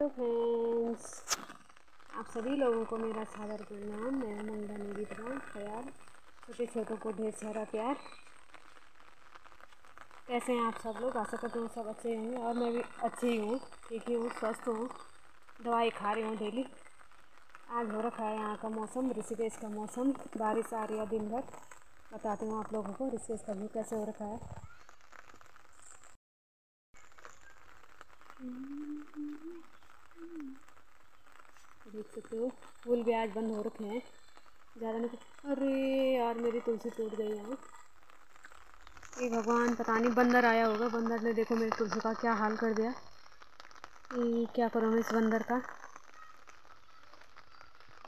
Hello friends आप सभी लोगों को मेरा सादर प्रणाम। मैं मंगला मेरी तरह प्यार छोटे छोटों को ढेर सारा प्यार। कैसे हैं आप सब लोग? आशा करते हूँ सब अच्छे होंगे और मैं भी अच्छी ही हूँ, ठीक ही हूँ, स्वस्थ हूँ। दवाई खा रही हूँ डेली। आज हो रखा है यहाँ का मौसम, ऋषिकेश का मौसम। बारिश आ रही है दिन भर। बताती हूँ आप लोगों को ऋषिकेश का व्यू कैसे हो रखा है। देख सकते हो। फूल भी आज बंद हो रखे हैं। ज़्यादा नहीं अरे यार, मेरी तुलसी टूट गई यहाँ ये भगवान, पता नहीं, बंदर आया होगा। बंदर ने देखो मेरी तुलसी का क्या हाल कर दिया। ये क्या करूँ मैं इस बंदर का?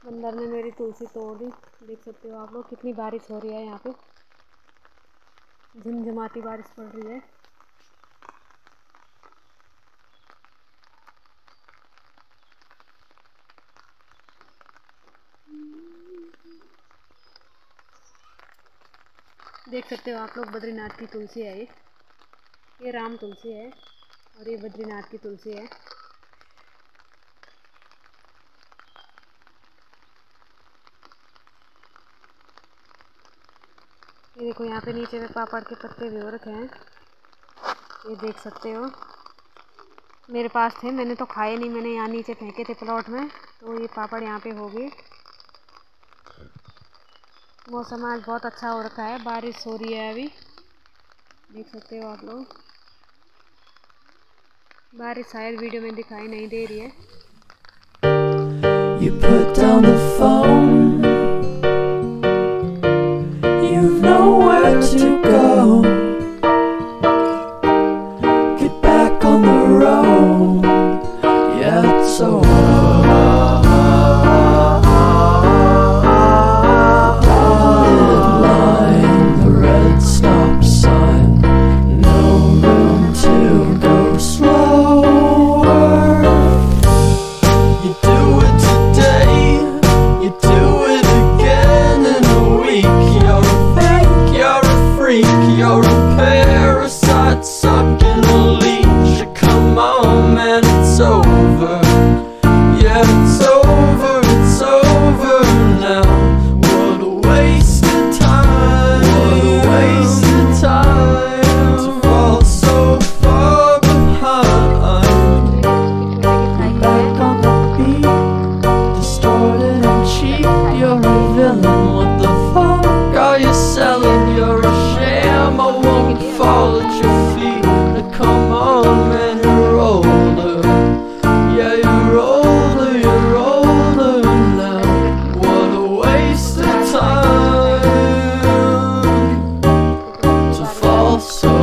बंदर ने मेरी तुलसी तोड़ दी। देख सकते हो आप लोग, कितनी बारिश हो रही है यहाँ पे। झमझमाती बारिश पड़ रही है। देख सकते हो आप लोग, बद्रीनाथ की तुलसी है ये। ये राम तुलसी है और ये बद्रीनाथ की तुलसी है। ये देखो, यहाँ पे नीचे में पापड़ के पत्ते भी रखे हैं। ये देख सकते हो। मेरे पास थे, मैंने तो खाए नहीं, मैंने यहाँ नीचे फेंके थे प्लॉट में तो ये पापड़ यहाँ पे हो गए। मौसम आज बहुत अच्छा हो रखा है। बारिश हो रही है अभी। देख सकते हो आप लोग। बारिश शायद वीडियो में दिखाई नहीं दे रही है। You put down the phone. You've nowhere to go. hermoso.